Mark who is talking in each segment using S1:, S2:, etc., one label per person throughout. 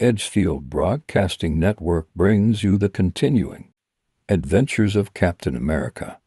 S1: Edgefield Broadcasting Network brings you the continuing Adventures of Captain America.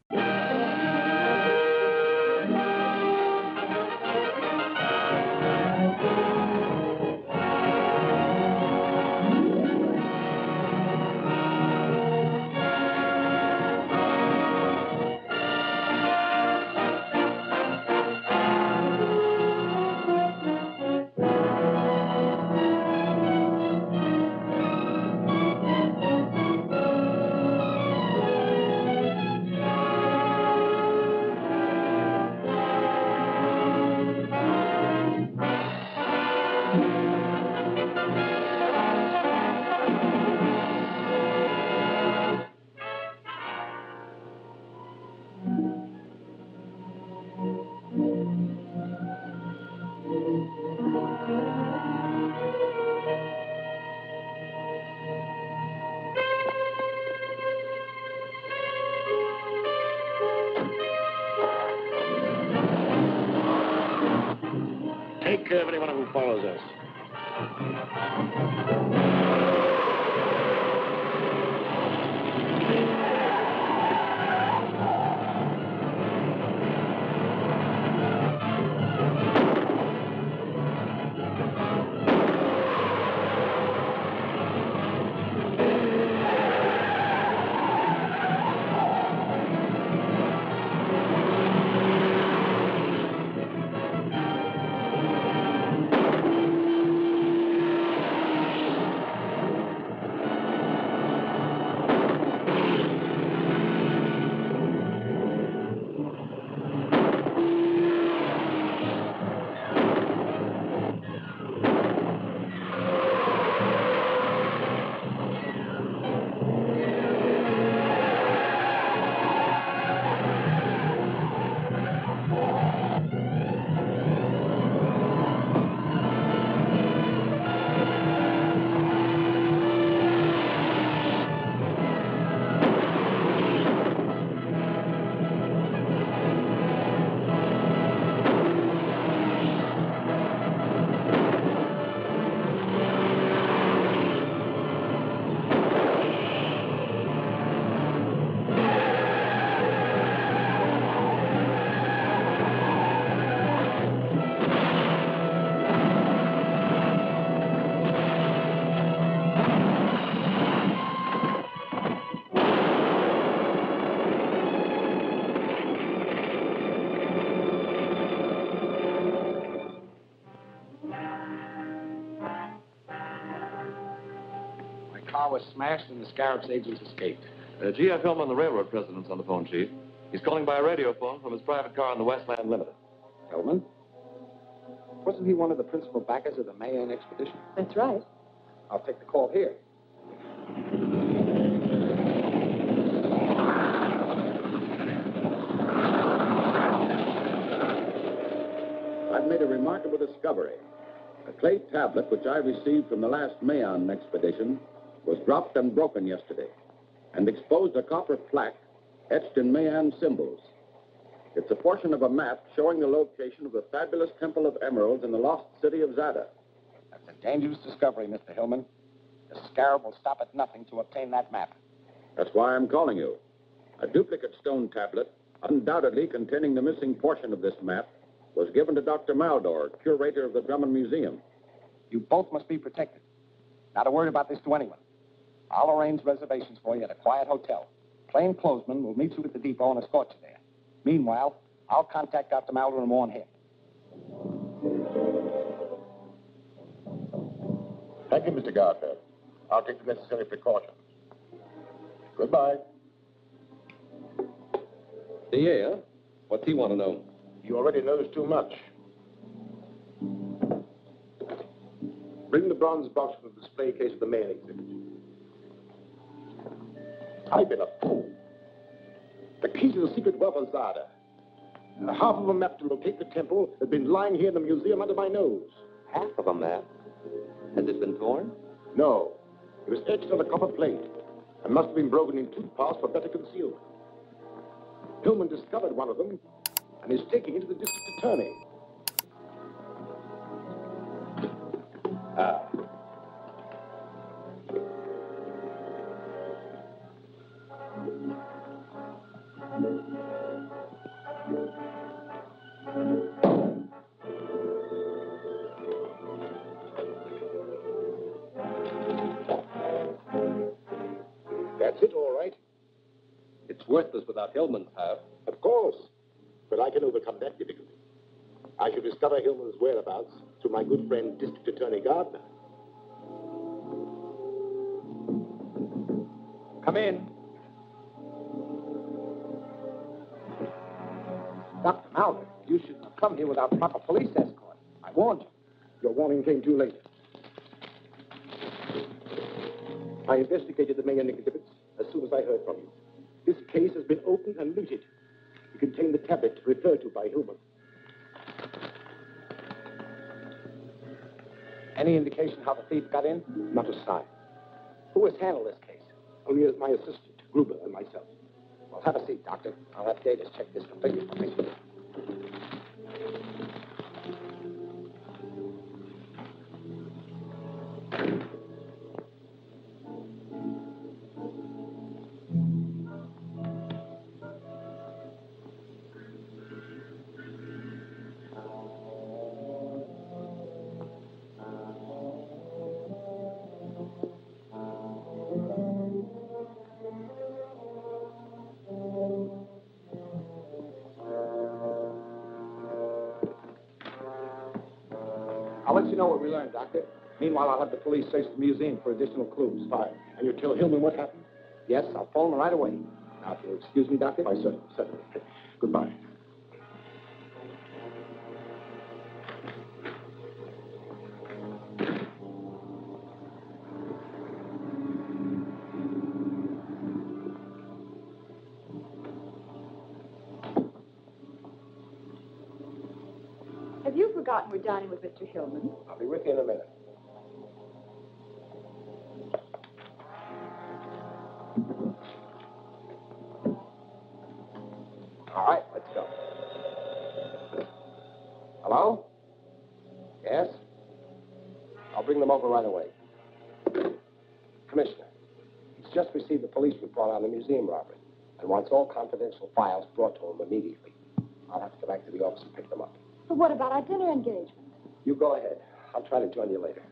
S2: Take care of anyone who follows us.
S3: Was smashed and the Scarab's agents escaped.
S4: Uh, G.F. Hillman, the railroad president's on the phone, Chief. He's calling by a radio phone from his private car on the Westland Limited.
S3: Hellman? Wasn't he one of the principal backers of the Mayan expedition?
S5: That's right.
S3: I'll take the call here.
S6: I've made a remarkable discovery. A clay tablet which I received from the last Mayan expedition was dropped and broken yesterday and exposed a copper plaque etched in Mayan symbols. It's a portion of a map showing the location of the fabulous Temple of Emeralds in the lost city of Zada.
S3: That's a dangerous discovery, Mr. Hillman. The Scarab will stop at nothing to obtain that map.
S6: That's why I'm calling you. A duplicate stone tablet, undoubtedly containing the missing portion of this map, was given to Dr. Maldor, curator of the Drummond Museum.
S3: You both must be protected. Not a word about this to anyone. I'll arrange reservations for you at a quiet hotel. Plain clothesmen will meet you at the depot and escort you there. Meanwhile, I'll contact Dr. Maldor and warn him.
S6: Thank you, Mr. Garfield. I'll take the necessary precautions. Goodbye.
S4: Yeah? What's he want to know?
S6: You already knows too much.
S2: Bring the bronze box from the display case of the mail exhibit.
S6: I've been a fool.
S2: The key to the secret wealth of Zada. Half of a map to locate the temple has been lying here in the museum under my nose.
S4: Half of a map? Has it been torn?
S2: No. It was etched on a copper plate and must have been broken in two parts for better concealment. Hillman discovered one of them and is taking it to the district attorney.
S6: Ah.
S5: Worthless without Hillman's help.
S2: Of course. But I can overcome that difficulty. I shall discover Hillman's whereabouts through my good friend, District Attorney Gardner.
S3: Come in. Dr. Maldor, you should have come here without proper police escort. I warned you. Your warning came too late. I investigated the Mayan exhibits as soon as I heard from you. This case has been opened and looted. It contained the tablet referred to by Hillman. Any indication how the thief got in? Not a sign. Who has handled this case? Only my assistant, Gruber, and myself. Well, have a seat, Doctor. I'll have Davis check this for fingerprints. You know what we learned, Doctor. Meanwhile, I'll have the police search the museum for additional clues. Fine. And you'll tell Hillman what happened? Yes, I'll phone him right away. Now, if you'll excuse me, Doctor. Why, certainly, certainly. Goodbye.
S7: Forgotten we're dining with Mr. Hillman?
S3: I'll be with you in a minute. All right, let's go. Hello? Yes? I'll bring them over right away. Commissioner, he's just received the police report on the museum robbery and wants all confidential files brought to him immediately. I'll have to go back to the office and pick them up.
S7: But what about our dinner engagement?
S3: You go ahead. I'll try to join you later.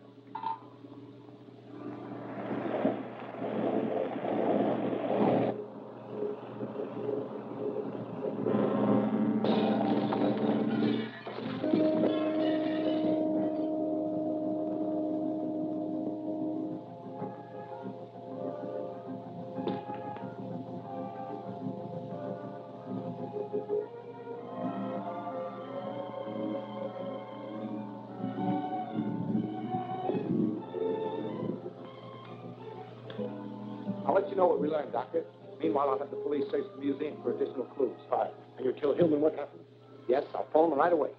S3: Know what we learned, Doctor. Meanwhile, I'll have the police search the museum for additional clues. Fine. And you'll tell Hillman what happened? Yes, I'll phone him right away.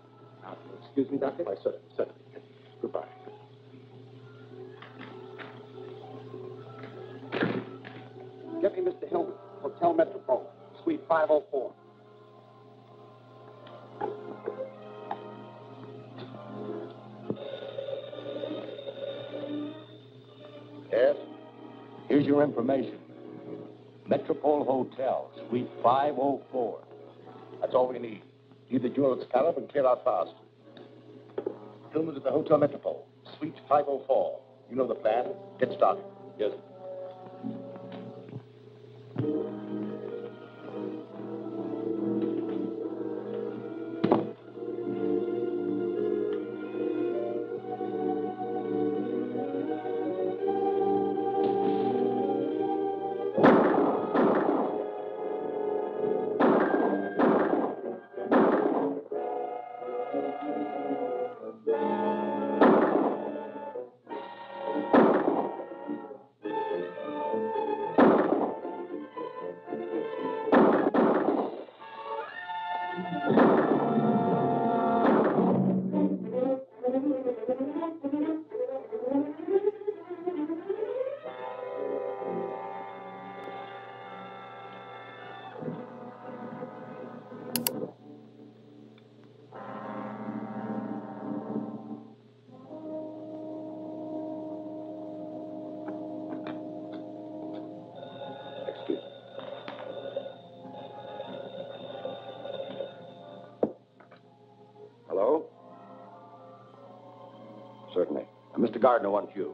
S3: Now, excuse me, Doctor? Why, certainly, certainly. Goodbye. Get me Mr. Hillman, Hotel Metropole, Suite 504.
S6: Yes?
S3: Here's your information. Metropole Hotel, Suite 504.
S2: That's all we need. Leave the jewels scallop and clear out fast. Hillman's at the Hotel Metropole, Suite 504. You know the plan. Get started.
S5: Yes.
S6: Mr. Gardner wants you.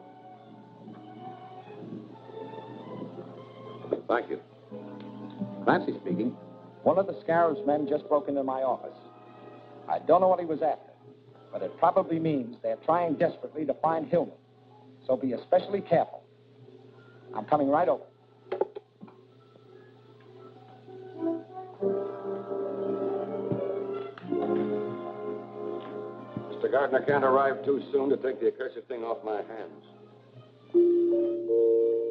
S6: Thank you. Clancy speaking.
S3: One of the Scarab's men just broke into my office. I don't know what he was after, but it probably means they're trying desperately to find Hillman. So be especially careful. I'm coming right over.
S2: Gardner can't arrive too soon to take the accursed thing off my hands.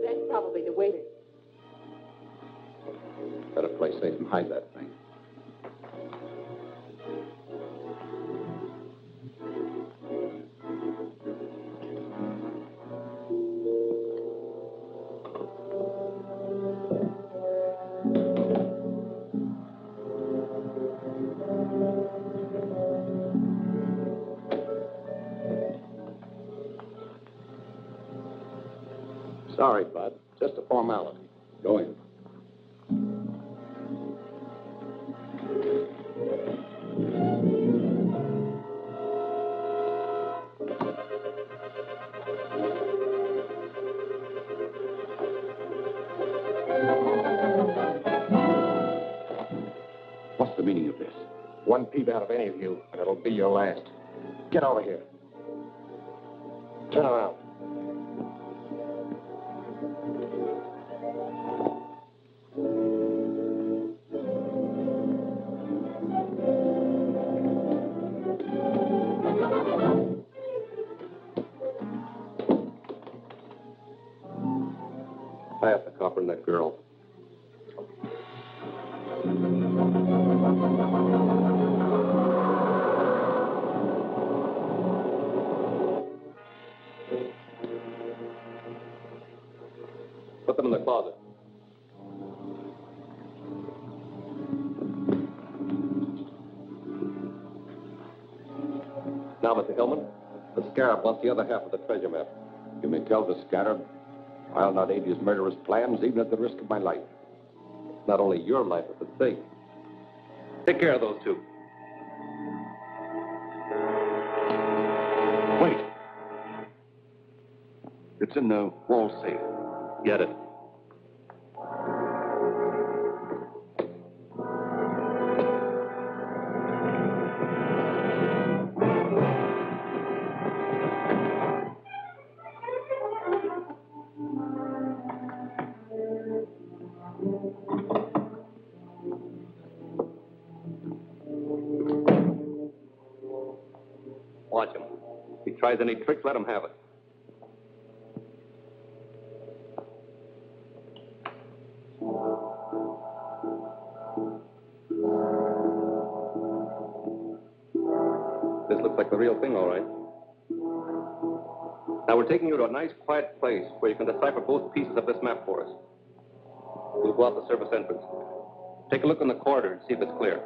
S7: That's probably the waiter.
S6: Better play safe and hide that thing.
S2: Your last. Get over here. Turn around.
S6: Up the copper and that girl.
S4: Put them in the closet. Now, Mr. Hillman, the Scarab wants the other half of the treasure map.
S6: You may tell the scarab I'll not aid his murderous plans, even at the risk of my life.
S4: Not only your life is at stake. Take care of those two.
S6: Wait. It's in the wall safe.
S4: Get it. Watch him. If he tries any tricks, let him have it. Like the real thing, all right. Now, we're taking you to a nice, quiet place where you can decipher both pieces of this map for us. We'll go out the service entrance. Take a look in the corridor and see if it's clear.